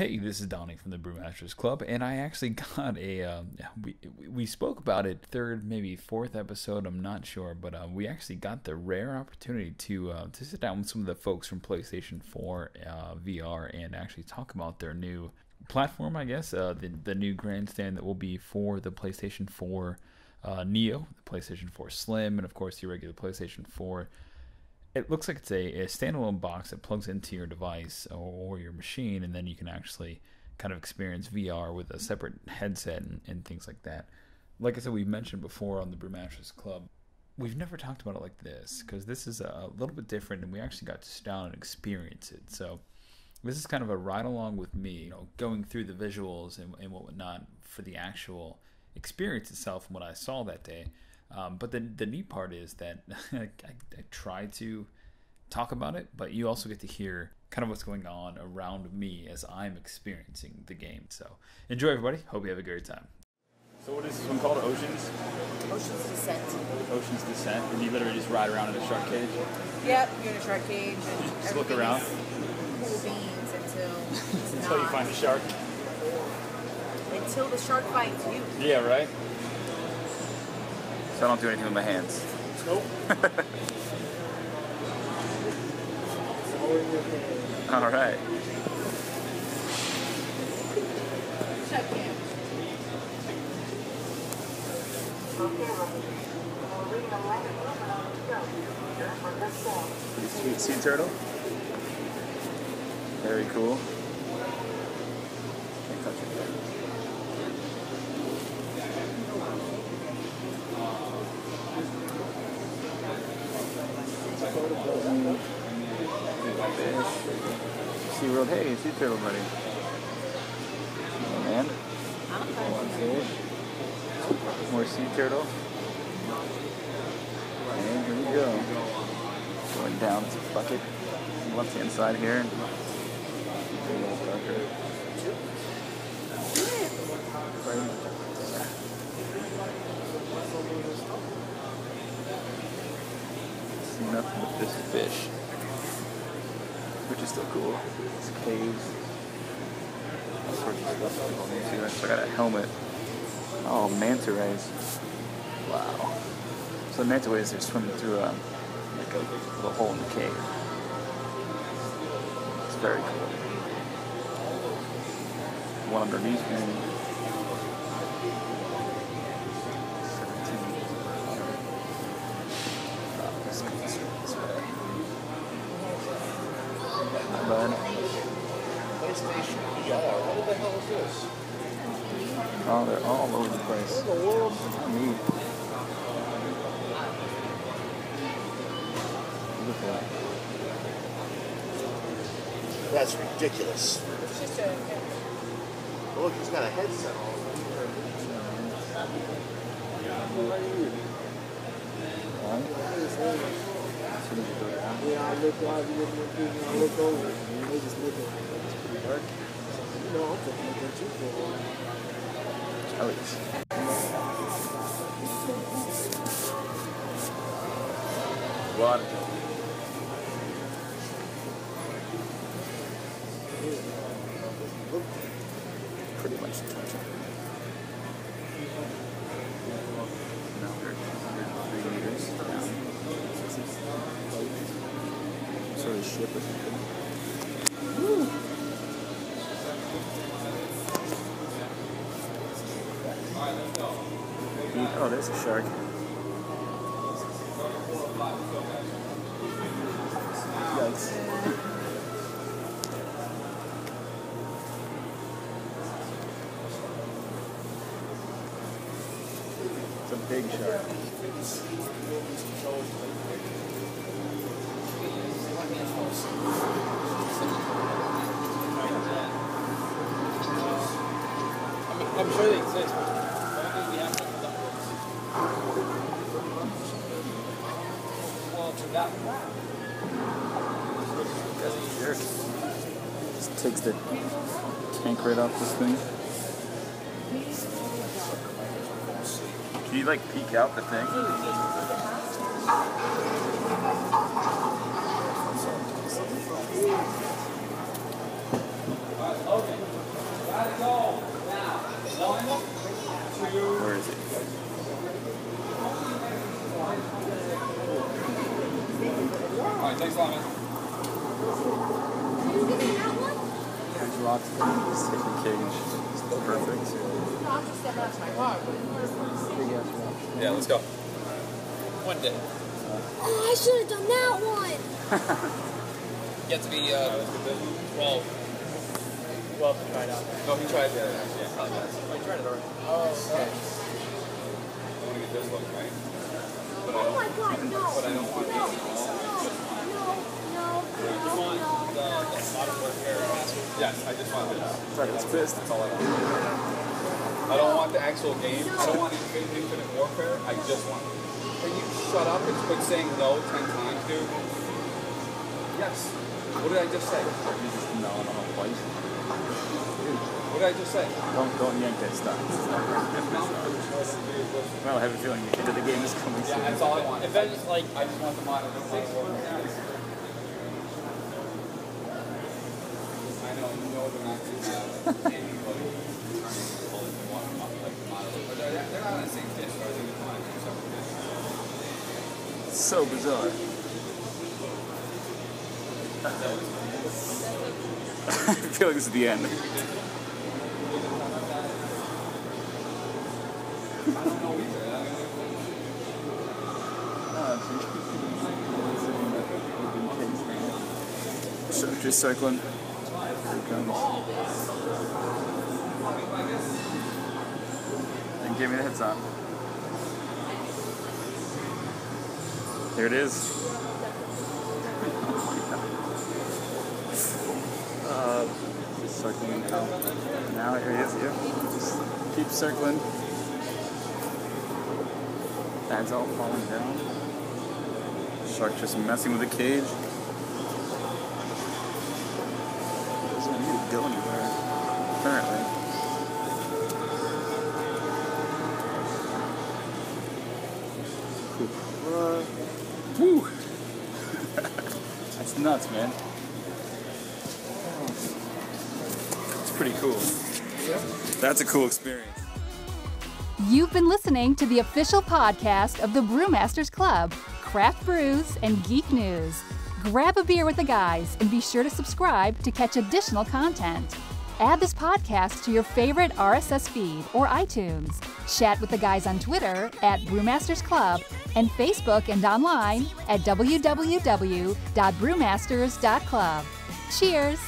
Hey, this is Donnie from the Brewmasters Club, and I actually got a. Um, we we spoke about it third, maybe fourth episode. I'm not sure, but uh, we actually got the rare opportunity to uh, to sit down with some of the folks from PlayStation 4 uh, VR and actually talk about their new platform. I guess uh, the the new grandstand that will be for the PlayStation 4 uh, Neo, the PlayStation 4 Slim, and of course the regular PlayStation 4 it looks like it's a, a standalone box that plugs into your device or, or, your machine, and then you can actually kind of experience VR with a separate headset and, and things like that. Like I said, we've mentioned before on the Brewmasters Club, we've never talked about it like this because this is a, little bit different, and we actually got to sit down and experience it. So this is kind of a ride along with me, you know, going through the visuals and, and whatnot for the actual experience itself and what I saw that day. Um, but the the neat part is that I, I, try to talk about it, but you also get to hear kind of what's going on around me as I'm experiencing the game. So enjoy, everybody. Hope you have a great time. So what is this one called? Oceans? Ocean's Descent. Ocean's Descent, and you literally just ride around in a shark cage. Yep, you're in a shark cage and just look around. Cool beans until until you find a shark. Until the shark finds you. Yeah, right. So I don't do anything with my hands. Nope. All right. Sweet sea turtle. Very cool. Can't touch it. SeaWorld, hey, sea turtle buddy. Oh, man. More sea turtle. And here we go. Going down to bucket. Left hand side here. nothing but this fish, still cool. It's caves, all sorts of stuff. So I got a helmet. Oh, manta rays. Wow. So the manta rays are swimming through a, like a little hole in the cave. It's very cool. One underneath me. What the hell is this? Oh, they're all over the place. What the world? Neat. Look at that. That's ridiculous. look, he's got a headset on. Yeah, I look while you looking at people, I look over, and they just looking like it's pretty dark. So, you know, I'm looking at you for a while. Alex. What? Pretty much we're 103 meters down sort of ship or Oh, there's a shark. Yikes. it's a big shark. I'm sure they exist. Just takes the tank right off this thing. Can you like peek out the thing? Okay. Thanks a lot, man. You getting that one? Cage locked. Stick the cage. Perfect. I'll just step out to my car. Big ass watch. Yeah, let's go. One day. Oh, I should have done that one. You have to be uh, 12. 12 to try it out. No, he tried that. Yeah, oh, he tried it already. Oh, okay. I want to get this one, right? But Oh don't, my god, no. but I don't want no, these no, no, no, You want no, the, the modern warfare master? Yes, I just want this. Sorry, it's pissed. That's all I want. I don't want the actual game. I don't want Infinite, Infinite Warfare. I just want. Can you shut up and quit saying no ten times, dude? Yes. What did I just say? You just no, no, no, twice. What did I just say? Don't, don't yank that stuff. Well, I have a feeling the end of the game is coming Yeah, soon. that's all I want. If I just like, I just want the modern Warfare. I know, no, they're not going to have anybody turning full into one like the modern. But they're, they're not on the same dish, are they? They're on two separate dishes. So bizarre. I feel like this is the end. So just comes. And give me the heads up. There it is. Uh, circling now. Now here he is. Yep. Just keep circling. That's all falling down. Shark just messing with the cage. Doesn't need to go anywhere. Nuts, man. It's pretty cool. That's a cool experience. You've been listening to the official podcast of the Brewmasters Club, craft brews, and geek news. Grab a beer with the guys and be sure to subscribe to catch additional content. Add this podcast to your favorite RSS feed or iTunes. Chat with the guys on Twitter at Brewmasters Club and Facebook and online at www.brewmasters.club. Cheers!